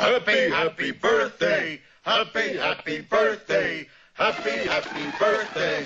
Happy, happy birthday. Happy, happy birthday. Happy, happy birthday.